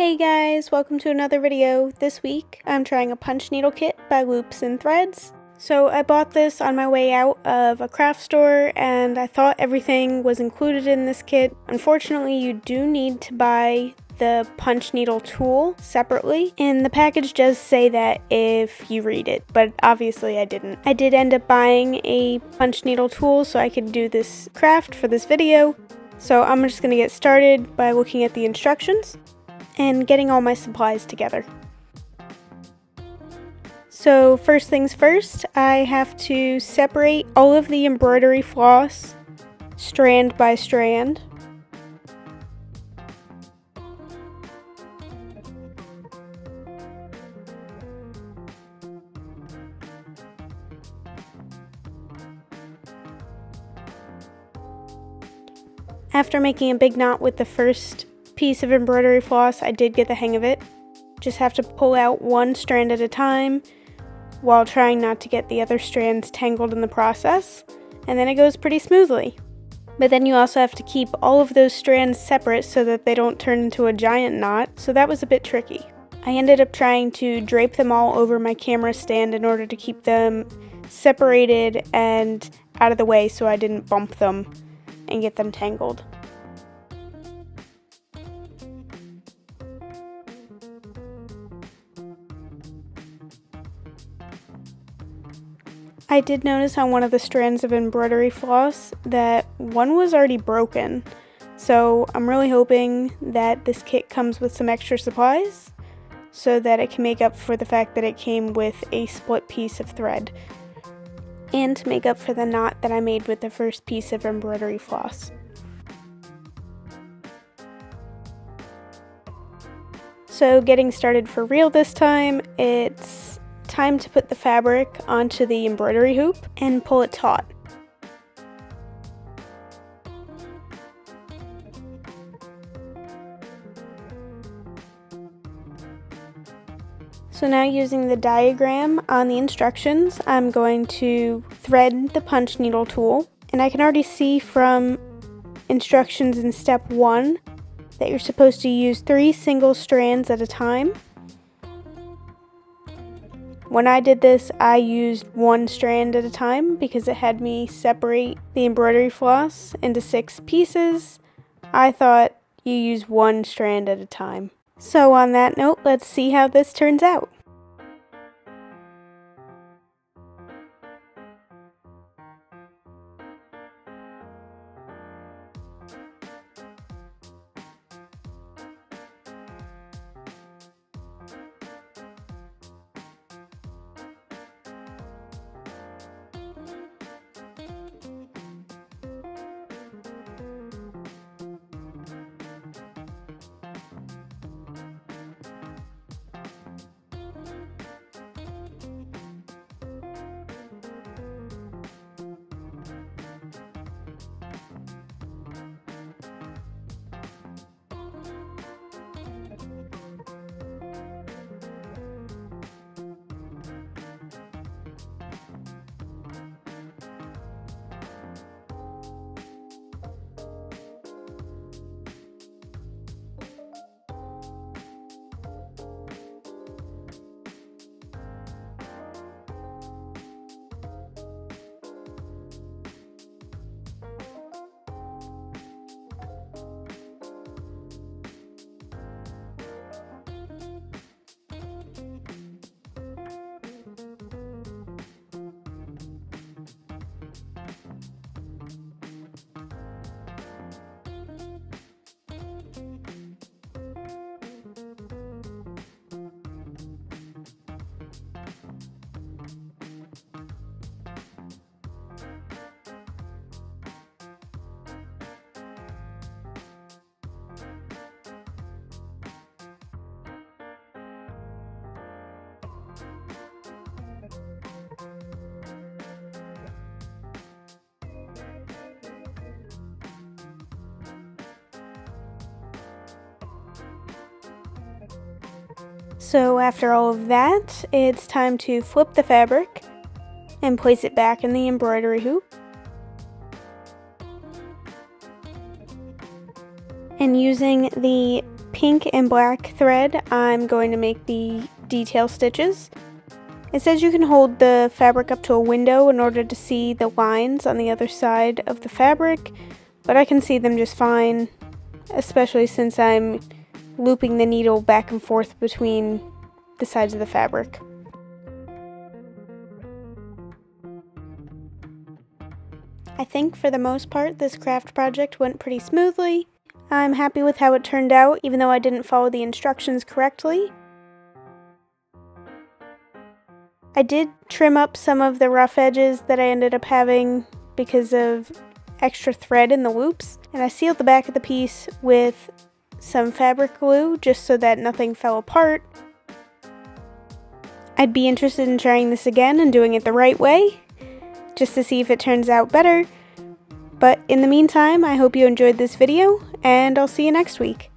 Hey guys, welcome to another video. This week I'm trying a punch needle kit by Loops and Threads. So I bought this on my way out of a craft store and I thought everything was included in this kit. Unfortunately, you do need to buy the punch needle tool separately and the package does say that if you read it but obviously I didn't. I did end up buying a punch needle tool so I could do this craft for this video so I'm just going to get started by looking at the instructions and getting all my supplies together. So first things first, I have to separate all of the embroidery floss strand by strand. After making a big knot with the first piece of embroidery floss, I did get the hang of it. Just have to pull out one strand at a time while trying not to get the other strands tangled in the process, and then it goes pretty smoothly. But then you also have to keep all of those strands separate so that they don't turn into a giant knot, so that was a bit tricky. I ended up trying to drape them all over my camera stand in order to keep them separated and out of the way so I didn't bump them and get them tangled. I did notice on one of the strands of embroidery floss that one was already broken. So I'm really hoping that this kit comes with some extra supplies so that it can make up for the fact that it came with a split piece of thread and to make up for the knot that I made with the first piece of embroidery floss. So getting started for real this time, it's time to put the fabric onto the embroidery hoop and pull it taut. So now using the diagram on the instructions, I'm going to thread the punch needle tool. And I can already see from instructions in step one that you're supposed to use three single strands at a time. When I did this, I used one strand at a time because it had me separate the embroidery floss into six pieces. I thought you use one strand at a time. So on that note, let's see how this turns out. So after all of that, it's time to flip the fabric and place it back in the embroidery hoop. And using the pink and black thread, I'm going to make the detail stitches. It says you can hold the fabric up to a window in order to see the lines on the other side of the fabric, but I can see them just fine, especially since I'm looping the needle back and forth between the sides of the fabric. I think for the most part this craft project went pretty smoothly. I'm happy with how it turned out even though I didn't follow the instructions correctly. I did trim up some of the rough edges that I ended up having because of extra thread in the loops and I sealed the back of the piece with some fabric glue just so that nothing fell apart. I'd be interested in trying this again and doing it the right way just to see if it turns out better. But in the meantime, I hope you enjoyed this video, and I'll see you next week.